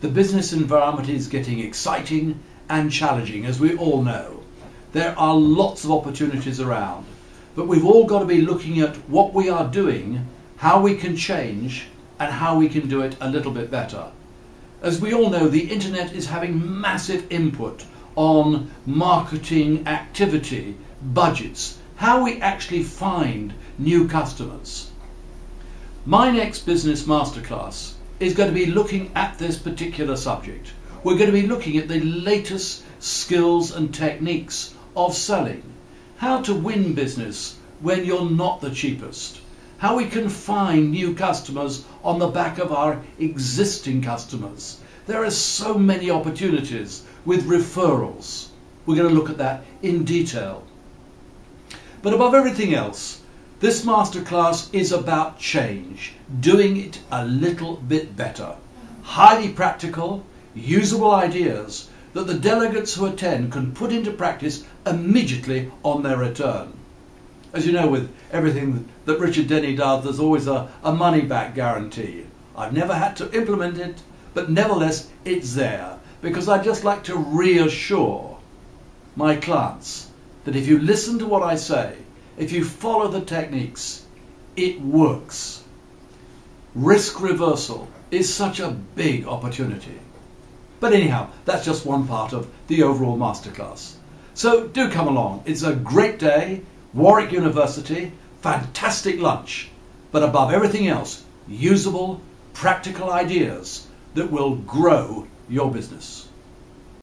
The business environment is getting exciting and challenging, as we all know. There are lots of opportunities around, but we've all got to be looking at what we are doing, how we can change, and how we can do it a little bit better. As we all know, the internet is having massive input on marketing activity, budgets, how we actually find new customers. My next business masterclass is going to be looking at this particular subject. We're going to be looking at the latest skills and techniques of selling. How to win business when you're not the cheapest. How we can find new customers on the back of our existing customers. There are so many opportunities with referrals. We're going to look at that in detail. But above everything else, this masterclass is about change, doing it a little bit better. Highly practical, usable ideas that the delegates who attend can put into practice immediately on their return. As you know, with everything that Richard Denny does, there's always a, a money back guarantee. I've never had to implement it, but nevertheless, it's there because I just like to reassure my clients that if you listen to what I say, if you follow the techniques, it works. Risk reversal is such a big opportunity. But anyhow, that's just one part of the overall masterclass. So do come along. It's a great day, Warwick University, fantastic lunch, but above everything else, usable, practical ideas that will grow your business.